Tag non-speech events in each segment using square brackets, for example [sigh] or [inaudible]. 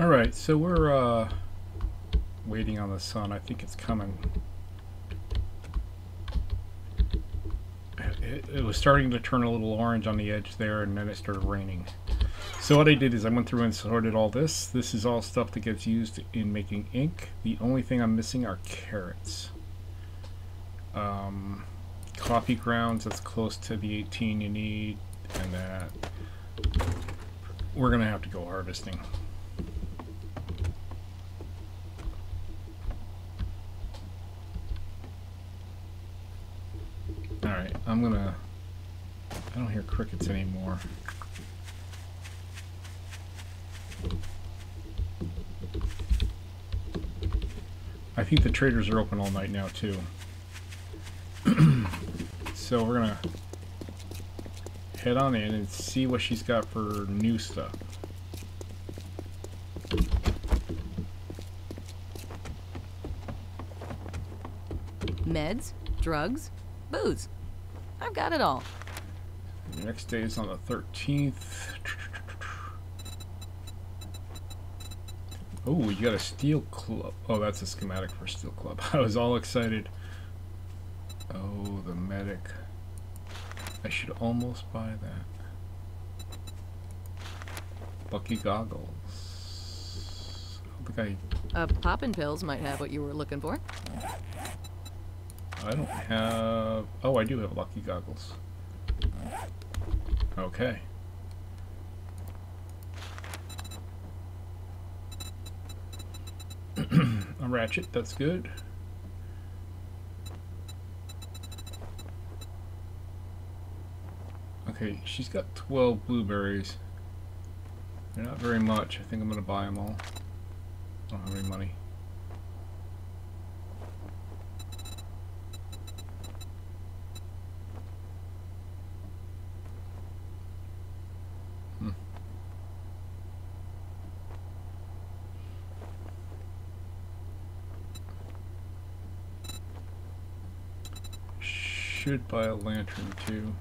Alright, so we're uh, waiting on the sun. I think it's coming. It, it, was starting to turn a little orange on the edge there, and then it started raining. So what I did is I went through and sorted all this. This is all stuff that gets used in making ink. The only thing I'm missing are carrots. Um, coffee grounds, that's close to the 18 you need, and that. We're going to have to go harvesting. Alright, I'm gonna... I don't hear crickets anymore. I think the traders are open all night now too. [clears throat] so we're gonna head on in and see what she's got for new stuff. Meds, drugs, booze. I've got it all. The next day is on the 13th. Oh, you got a steel club. Oh, that's a schematic for steel club. [laughs] I was all excited. Oh, the medic. I should almost buy that. Lucky goggles. I think I... Uh, poppin' pills might have what you were looking for. I don't have... Oh, I do have lucky goggles. Okay. [clears throat] A ratchet, that's good. Okay, she's got 12 blueberries. They're not very much. I think I'm going to buy them all. I don't have any money. Should buy a lantern too.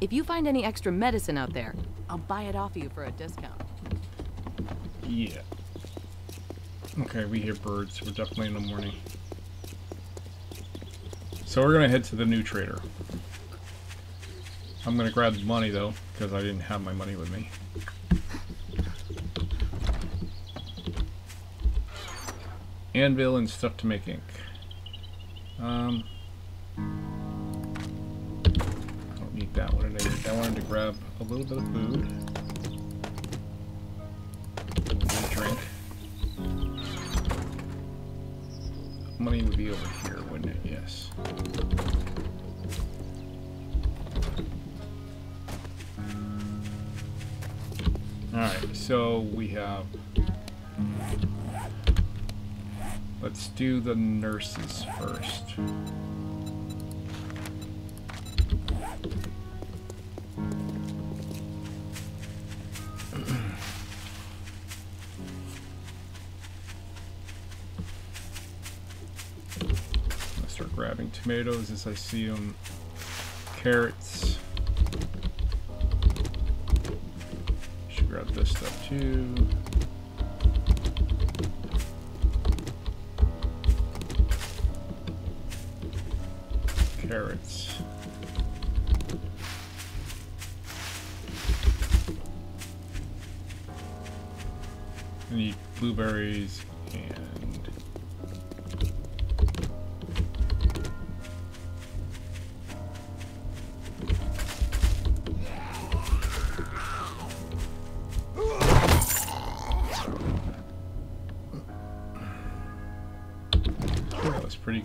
If you find any extra medicine out there, I'll buy it off you for a discount. Yeah. Okay, we hear birds. We're definitely in the morning. So we're going to head to the new trader. I'm going to grab the money, though, because I didn't have my money with me. Anvil and stuff to make ink. Um, don't need that one. I, I wanted to grab a little bit of food. Drink. Money would be over here, wouldn't it? Yes. Alright, so we have Let's do the nurses first. Let's start grabbing tomatoes as I see them. Carrots. Should grab this stuff too.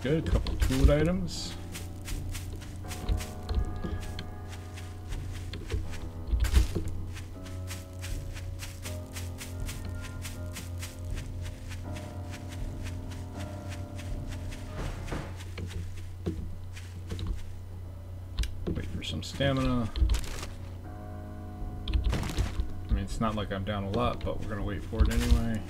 Good. A couple food items. Wait for some stamina. I mean, it's not like I'm down a lot, but we're going to wait for it anyway.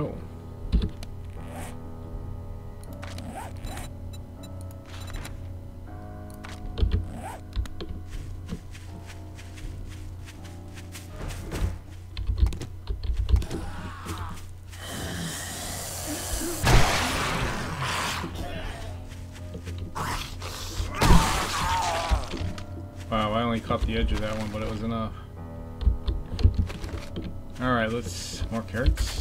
Oh. Wow, I only caught the edge of that one, but it was enough. Alright, let's... more carrots.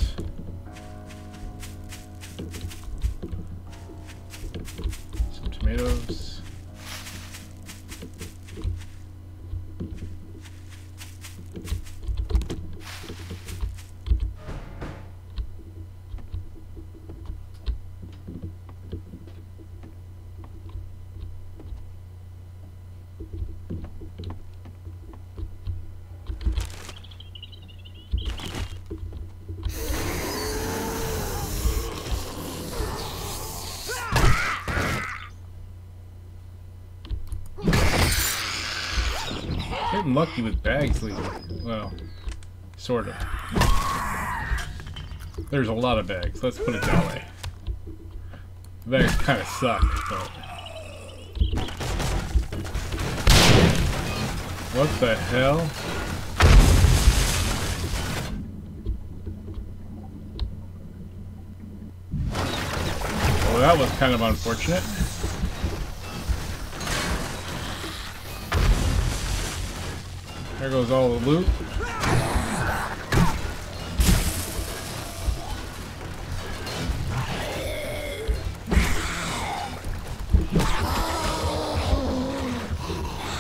Lucky with bags lately. Well, sort of. There's a lot of bags, let's put it that way. Bags kind of suck, but... What the hell? Well, that was kind of unfortunate. There goes all the loot.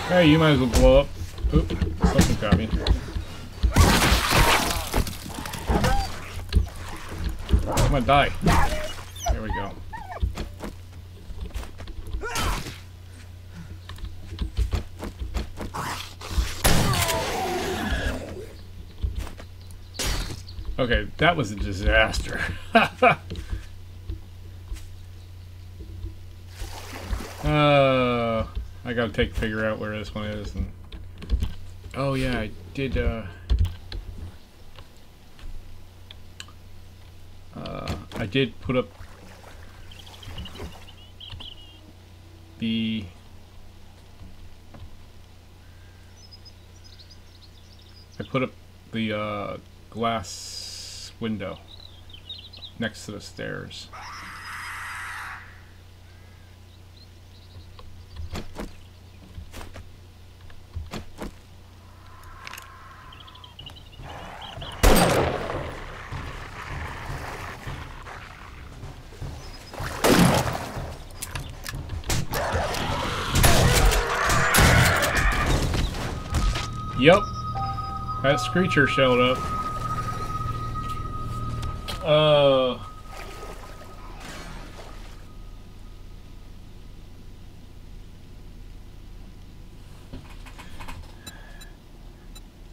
Hey, you might as well blow up. Oop, something got me. I'm gonna die. There we go. Okay, that was a disaster. [laughs] uh, I gotta take figure out where this one is. And oh yeah, I did. Uh, uh, I did put up the I put up the uh, glass window next to the stairs. Yep, that screecher showed up. Uh.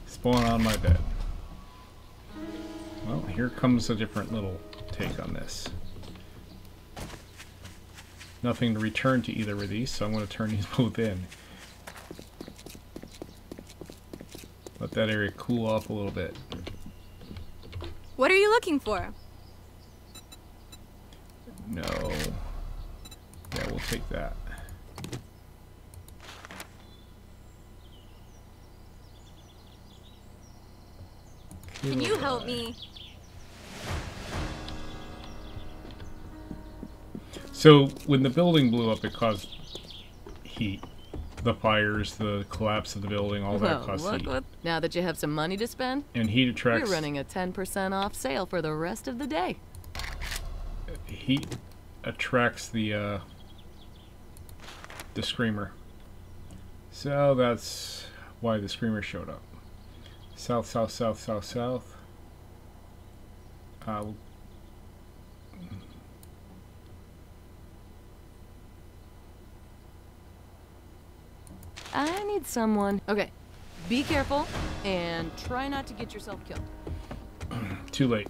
Spawn on my bed. Well, here comes a different little take on this. Nothing to return to either of these, so I'm going to turn [laughs] these both in. Let that area cool off a little bit. What are you looking for? No. Yeah, we'll take that. Can you help me? So, when the building blew up, it caused heat. The fires, the collapse of the building, all that Well, caused look heat. what. Now that you have some money to spend, And heat attracts. we're running a 10% off sale for the rest of the day heat attracts the uh, the screamer. So that's why the screamer showed up. South, south, south, south, south. Uh, I need someone. Okay, be careful and try not to get yourself killed. Too late.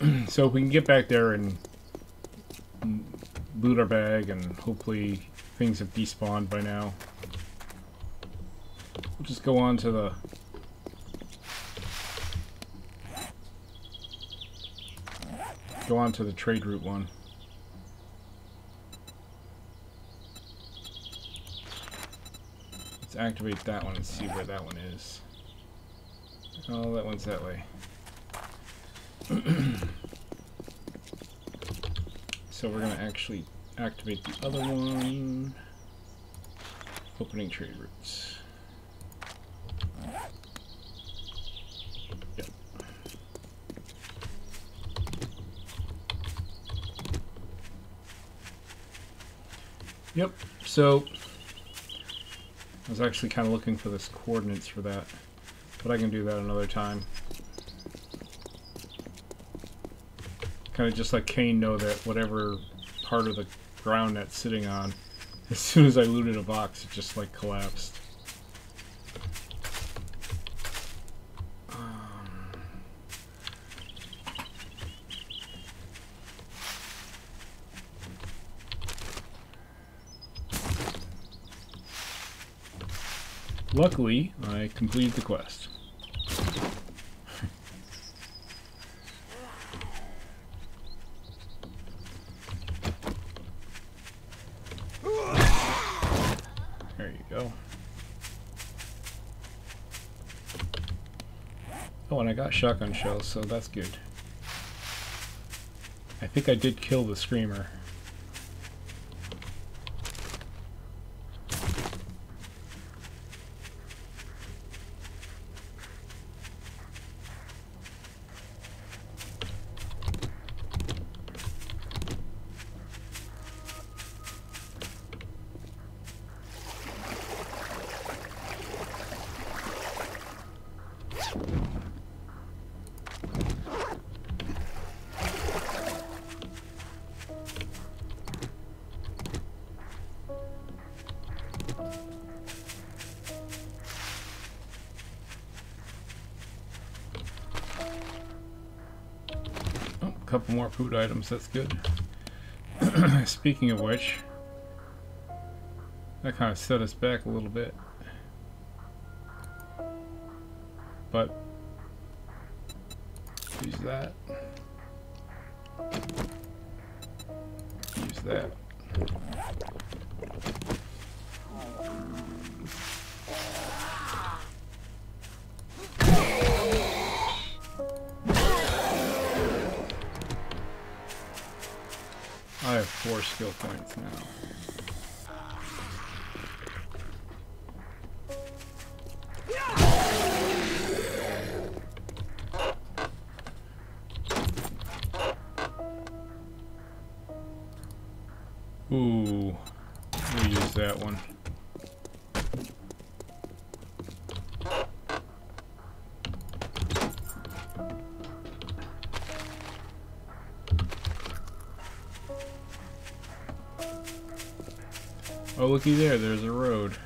[clears throat] so if we can get back there and loot our bag and hopefully things have despawned by now. We'll just go on to the go on to the trade route one. Let's activate that one and see where that one is. Oh, that one's that way. [clears throat] so we're going to actually activate the other one. Opening trade routes. Yep. Yep, so I was actually kind of looking for this coordinates for that, but I can do that another time. Kind of just let Kane know that whatever part of the ground that's sitting on, [laughs] as soon as I looted a box, it just like collapsed. Um, Luckily, I completed the quest. there you go. Oh, and I got shotgun shells, so that's good. I think I did kill the screamer. Couple more food items, that's good. [clears throat] Speaking of which, that kind of set us back a little bit. But, Oh, looky there, there's a road.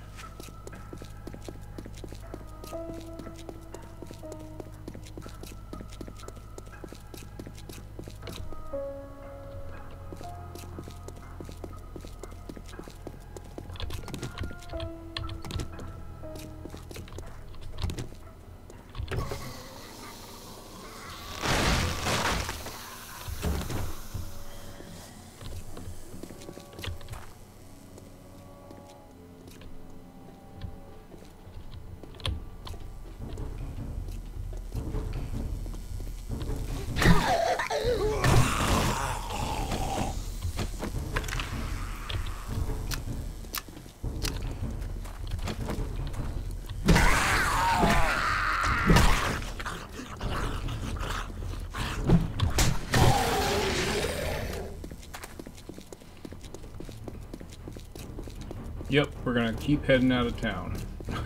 Keep heading out of town. [laughs]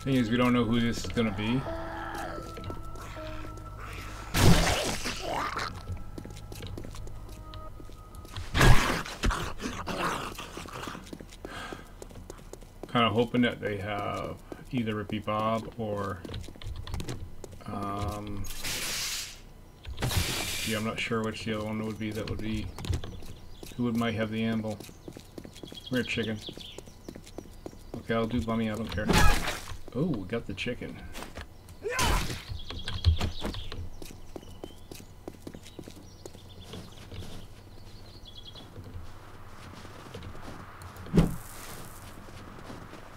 Thing is, we don't know who this is gonna be. [sighs] Kind of hoping that they have either Rippy Bob or um, yeah, I'm not sure which the other one would be. That would be who would might have the amble. Weird chicken. Okay, I'll do bunny. I don't care. Oh, we got the chicken.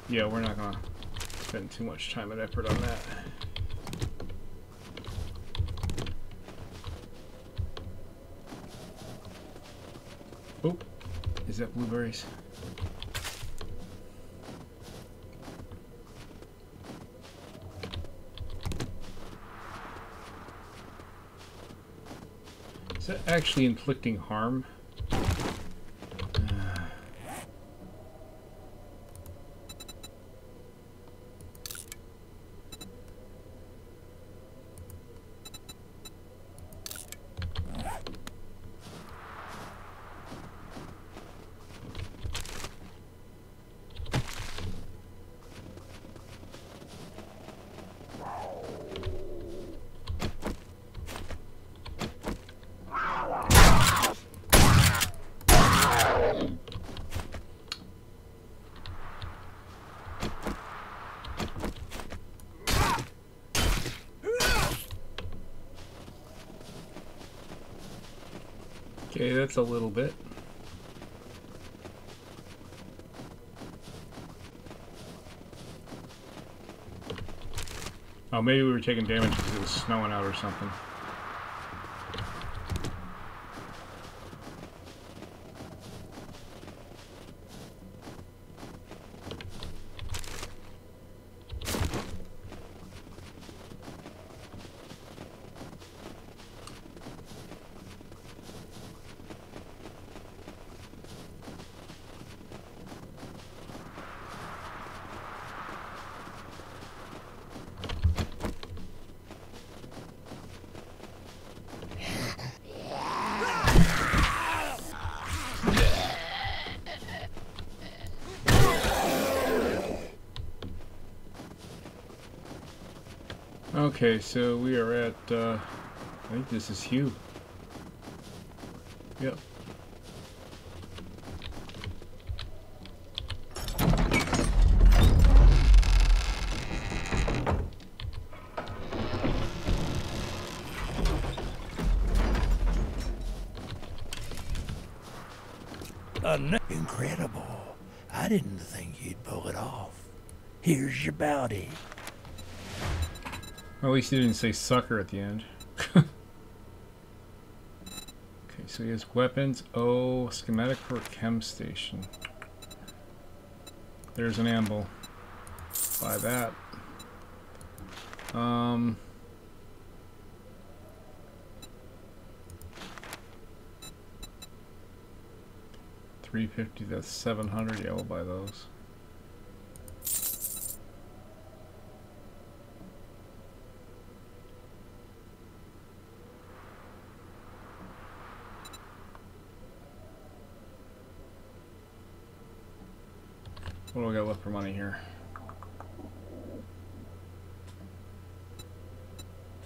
Yeah, we're not gonna spend too much time and effort on that. Oop. Is that blueberries? Is that actually inflicting harm? Okay, that's a little bit. Oh, maybe we were taking damage because it was snowing out or something. Okay, so we are at, uh, I think this is Hugh. Yep. Incredible. I didn't think you'd pull it off. Here's your bounty. Well, at least he didn't say sucker at the end. [laughs] okay, so he has weapons. Oh, schematic for chem station. There's an amble. Buy that. Um... Three fifty. That's seven hundred. Yeah, we'll buy those. What do we got left for money here?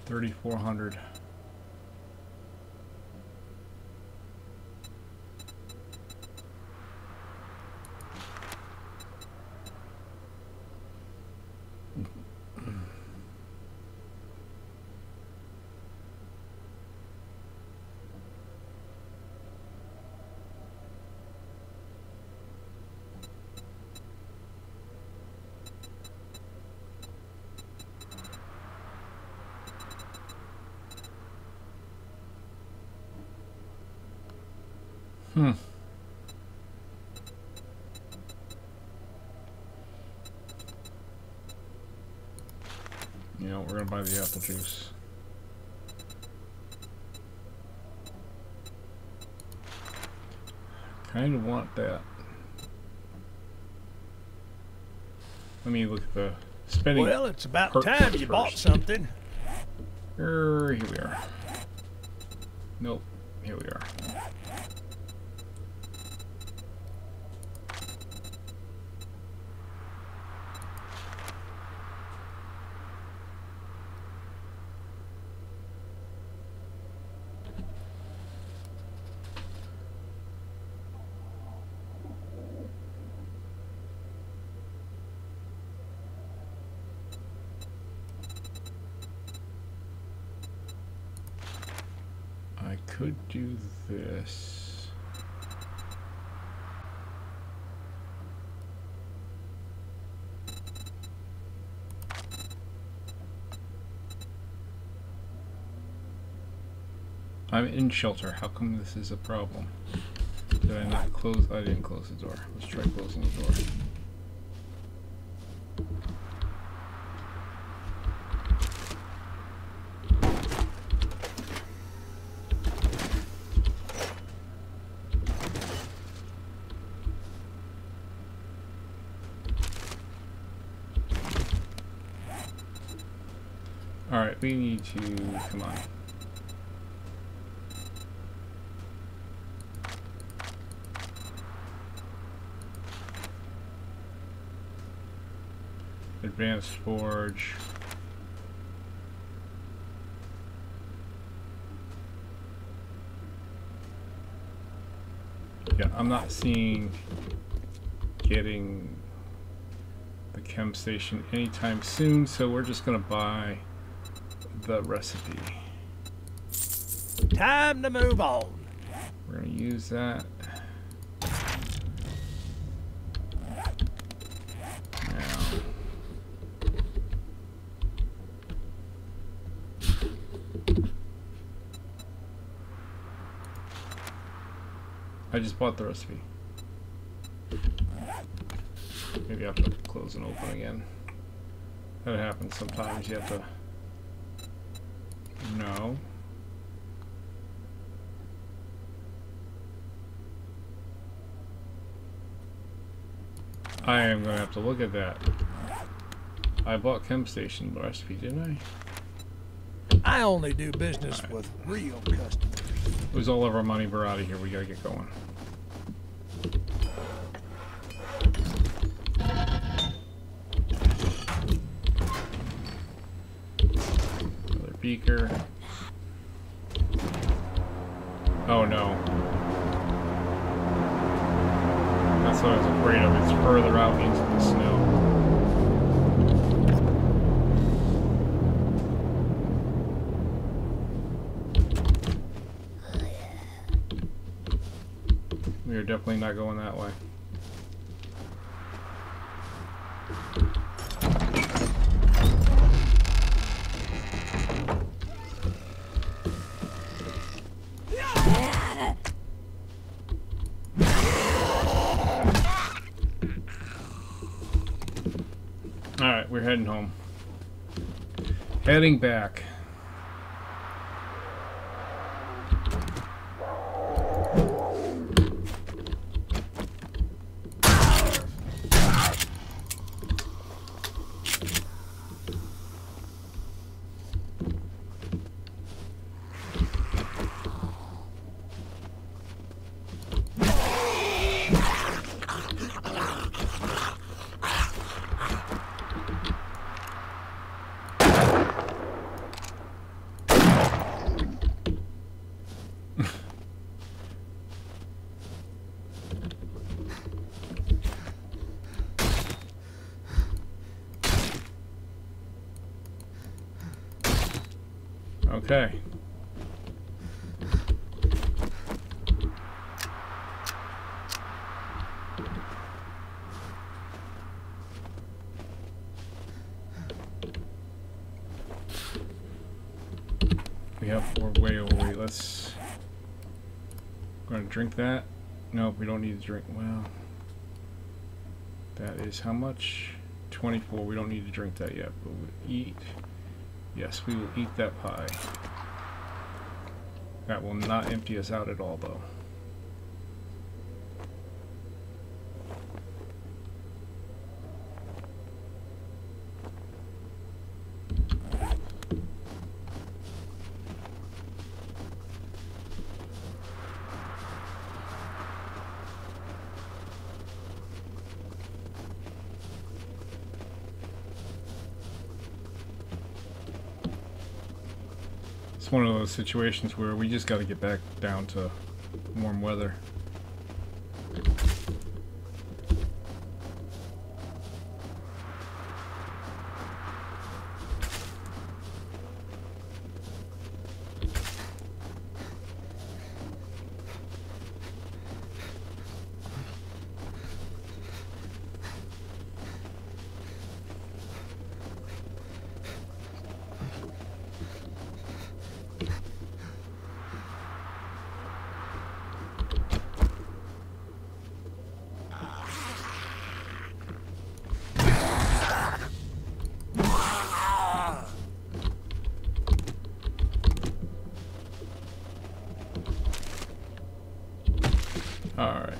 3,400. Hmm. You know, we're gonna buy the apple juice. Kind of want that. Let me look at the Spending. Well, it's about time you bought something. Er, here we are. Nope. Here we are. I could do this. I'm in shelter. How come this is a problem? Did I not close? I didn't close the door. Let's try closing the door. Alright, we need to. Come on. Advanced Forge. Yeah, I'm not seeing getting the chem station anytime soon, so we're just gonna buy the recipe. Time to move on. We're gonna use that. Now. I just bought the recipe. Maybe I have to close and open again. That happens sometimes. You have to. No. I am gonna have to look at that. I bought Chem Station recipe, didn't I? I only do business with real customers. Lose all of our money, we're out of here. We gotta get going. Not going that way. Alright, we're heading home. Heading back. Okay. We have we're way overweight. Let's. Gonna drink that. Nope, we don't need to drink. Well, that is how much? 24. We don't need to drink that yet, but we'll eat. Yes, we will eat that pie. That will not empty us out at all, though. It's one of those situations where we just got to get back down to warm weather. Alright.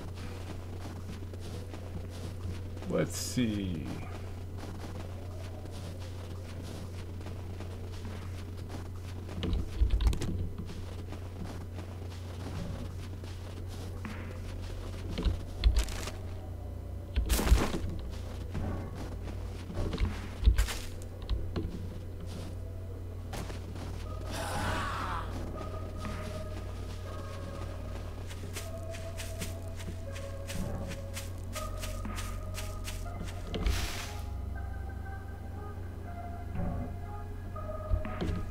Let's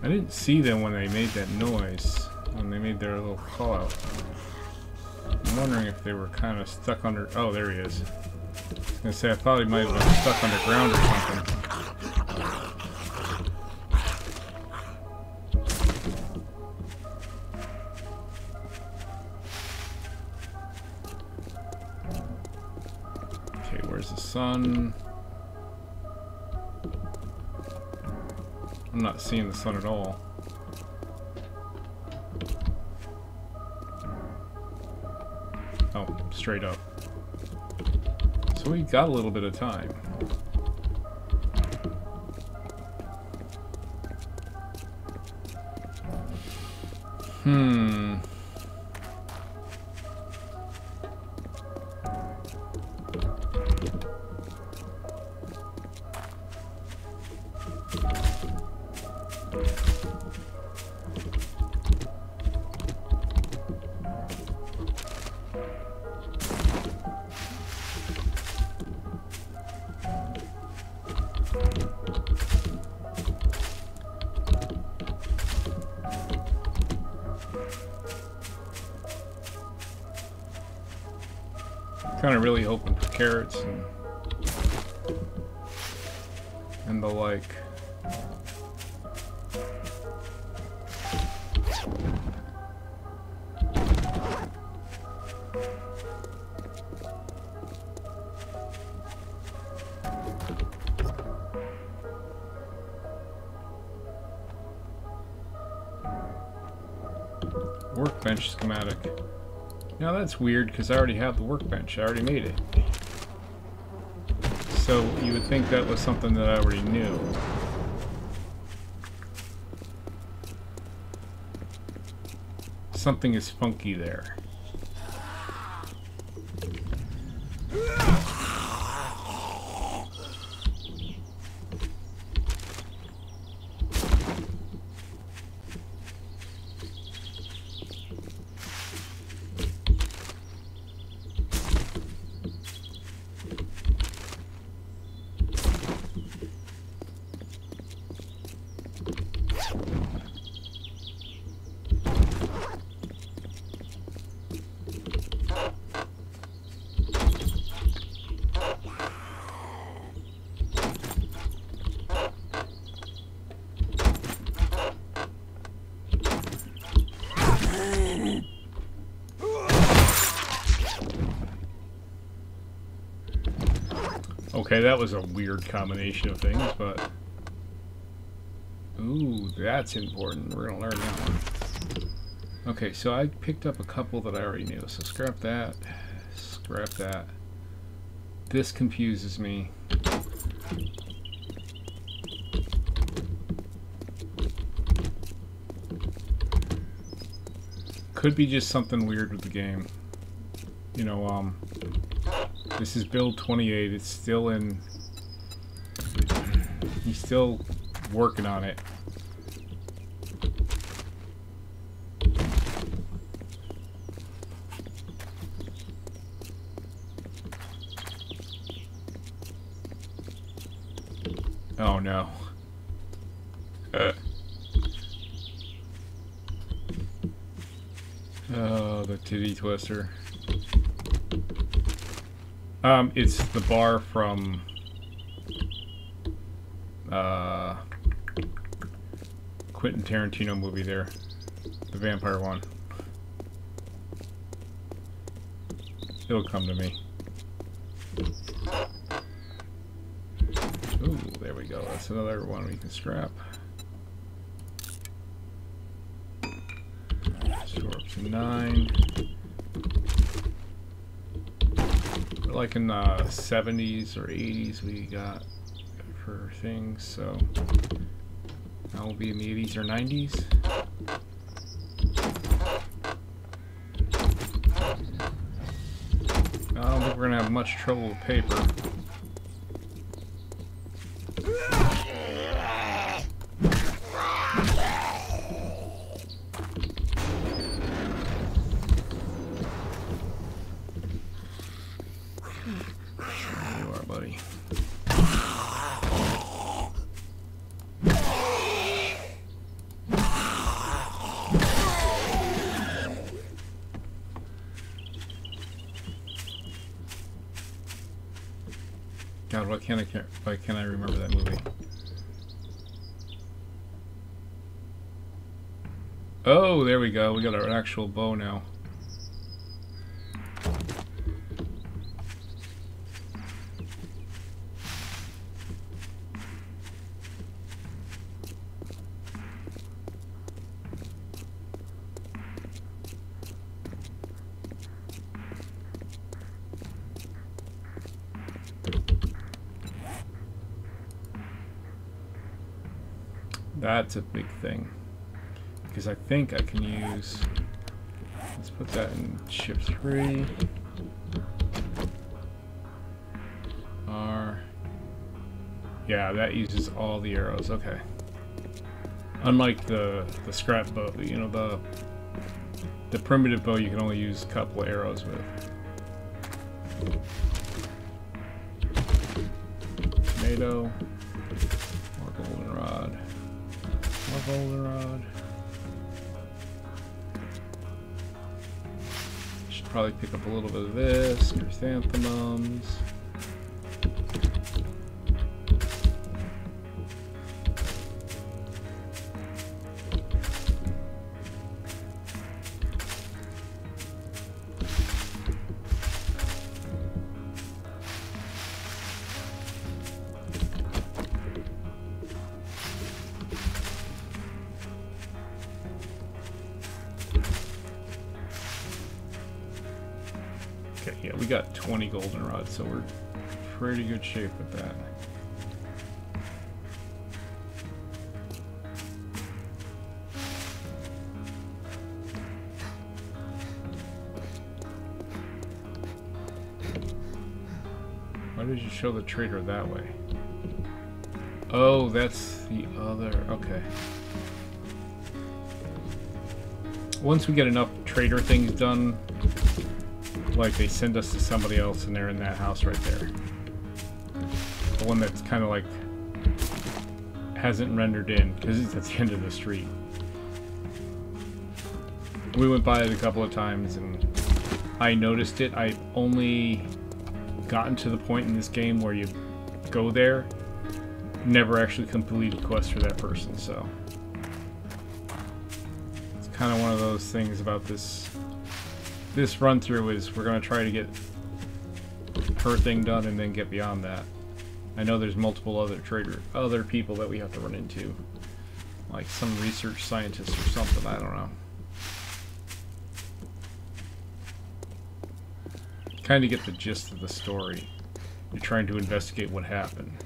I didn't see them when they made that noise, when they made their little call out. I'm wondering if they were kind of stuck under. Oh, there he is. I say, I thought he might have been stuck underground or something. Okay, where's the sun? Seeing the sun at all. Oh, straight up. So we got a little bit of time. Hmm. Kind of really hoping for carrots and and the like. That's weird because I already have the workbench. I already made it. So you would think that was something that I already knew. Something is funky there. Okay, that was a weird combination of things, but... Ooh, that's important. We're gonna learn that one. Okay, so I picked up a couple that I already knew, so scrap that. Scrap that. This confuses me. Could be just something weird with the game. You know, um... This is build 28. It's still in... He's still working on it. Oh no. Uh. Oh, the titty twister. Um, it's the bar from uh Quentin Tarantino movie there. The vampire one. It'll come to me. Ooh, there we go. That's another one we can scrap. Store up to nine. We're like in the 70s or 80s we got for things, so now we'll be in the 80s or 90s. I don't think we're gonna have much trouble with paper. There you are, buddy. God, why can't I ca- why can't I remember that movie? Oh, there we go. We got our actual bow now. That's a big thing. Because I think I can use... Let's put that in chip 3. R. Yeah, that uses all the arrows. Okay. Unlike the the scrap bow, you know, the the primitive bow you can only use a couple arrows with. Tomato. Should probably pick up a little bit of this. Chrysanthemums. Yeah, we got 20 goldenrod, so we're pretty good shape with that. Why did you show the trader that way? Oh, that's the other. Okay. Once we get enough trader things done, like they send us to somebody else and they're in that house right there. The one that's kind of like hasn't rendered in because it's at the end of the street. We went by it a couple of times and I noticed it. I've only gotten to the point in this game where you go there, never actually completed a quest for that person, so it's kind of one of those things about this this run through is we're going to try to get her thing done and then get beyond that. I know there's multiple other trader, other people that we have to run into, like some research scientist or something. I don't know. Kind of get the gist of the story. You're trying to investigate what happened.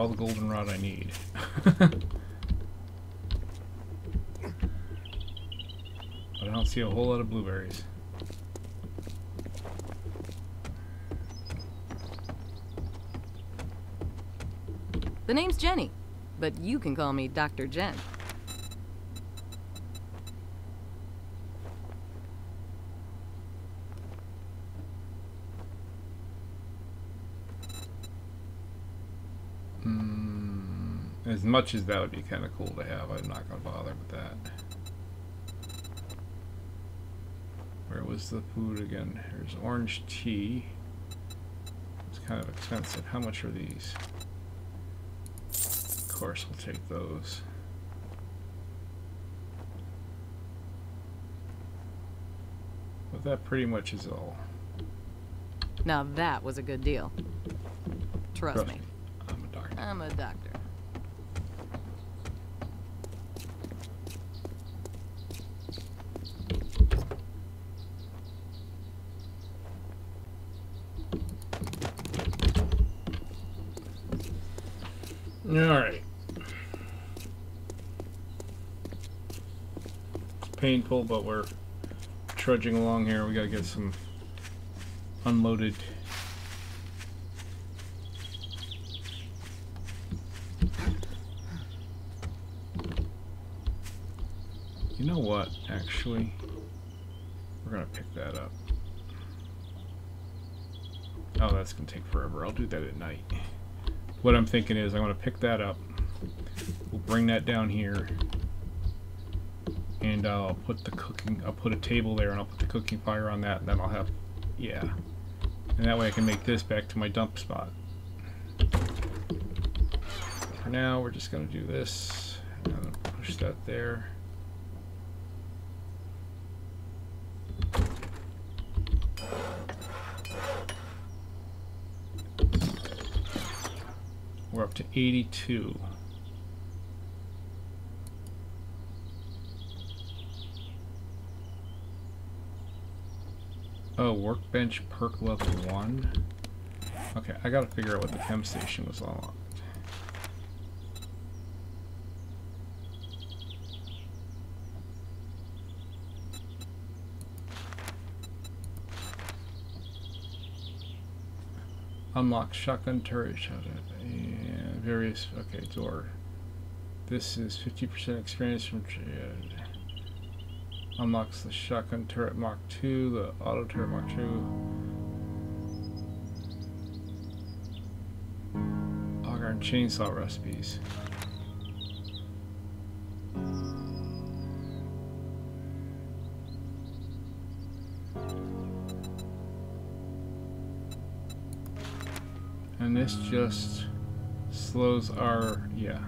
All the goldenrod I need. [laughs] but I don't see a whole lot of blueberries. The name's Jenny. but you can call me Dr. Jen. Much as that would be kind of cool to have, I'm not going to bother with that. Where was the food again? Here's orange tea. It's kind of expensive. How much are these? Of course, we'll take those. But that pretty much is all. Now that was a good deal. Trust, Trust me, me. I'm a doctor. I'm a doctor. Alright. It's painful, but we're trudging along here. We gotta get some unloaded. You know what, actually? We're gonna pick that up. Oh, that's gonna take forever. I'll do that at night what I'm thinking is I'm going to pick that up. We'll bring that down here. And I'll put the cooking, I'll put a table there and I'll put the cooking fire on that and then I'll have, yeah. And that way I can make this back to my dump spot. For now, we're just going to do this. Push that there. We're up to 82. Oh, workbench perk level 1? Okay, I gotta figure out what the chem station was on. Unlock shotgun turret, shotgun, various, okay, door. This is 50% experience from, uh, unlocks the shotgun turret Mark 2, the auto turret Mark 2. Auger and chainsaw recipes. And this just slows our, yeah.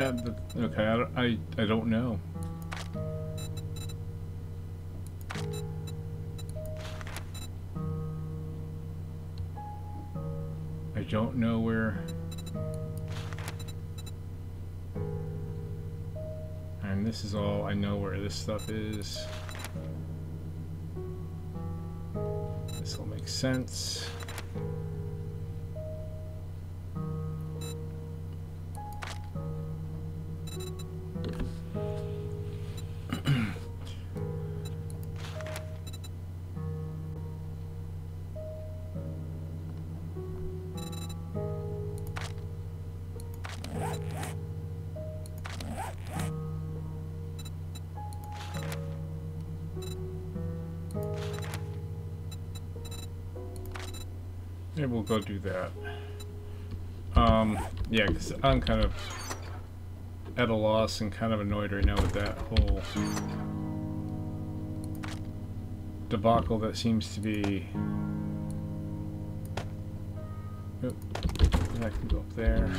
Okay, I, I, I don't know. I don't know where. And this is all I know where this stuff is. This will make sense. Maybe we'll go do that. Um, yeah, because I'm kind of at a loss and kind of annoyed right now with that whole debacle that seems to be. That can go up there.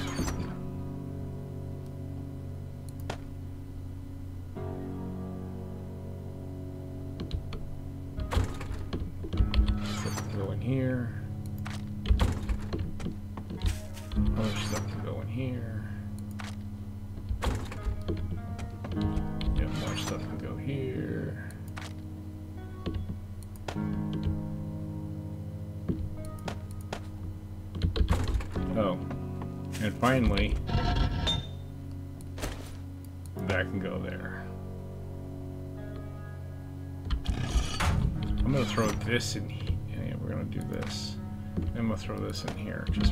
This in here. Yeah, we're gonna do this. I'm gonna throw this in here just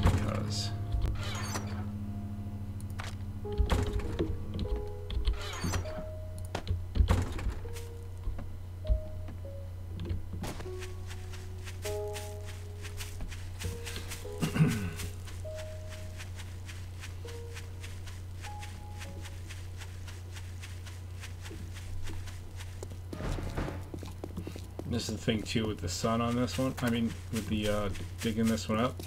This is the thing too with the sun on this one. I mean, with the uh, digging this one up.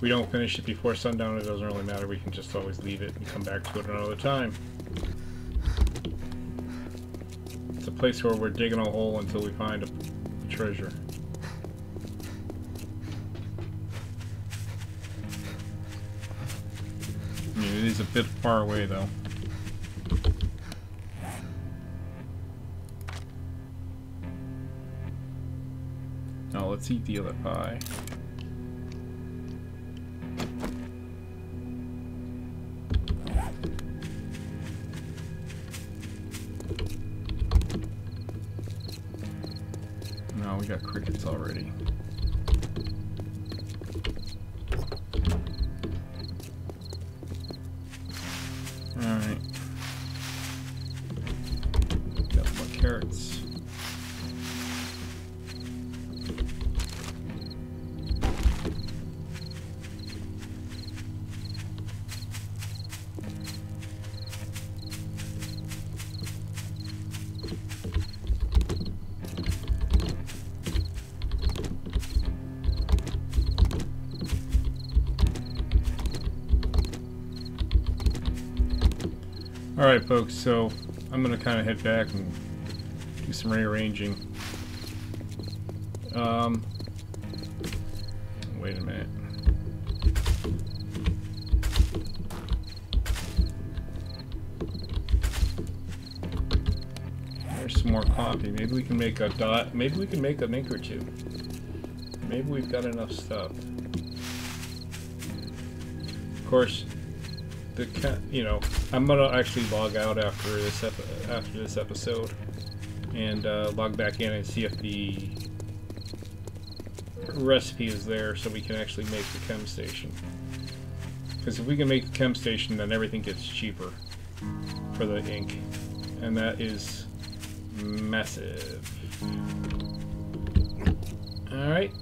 we don't finish it before sundown. It doesn't really matter. We can just always leave it and come back to it another time. It's a place where we're digging a hole until we find a treasure. I mean, it is a bit far away though. Eat the other pie. Alright folks, so I'm gonna kinda head back and do some rearranging. Um wait a minute. There's some more coffee. Maybe we can make a dot maybe we can make an ink or two. Maybe we've got enough stuff. Of course, the you know I'm gonna actually log out after this after this episode and uh, log back in and see if the recipe is there so we can actually make the chem station. Because if we can make the chem station, then everything gets cheaper for the ink, and that is massive. All right.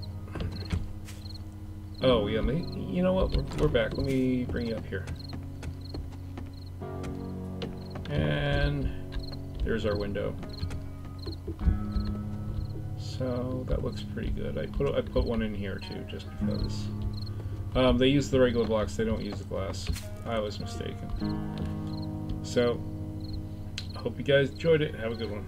Oh yeah, me. You know what? We're, we're back. Let me bring you up here. And there's our window. So that looks pretty good. I put I put one in here too, just because. Um, they use the regular blocks. They don't use the glass. I was mistaken. So, I hope you guys enjoyed it. Have a good one.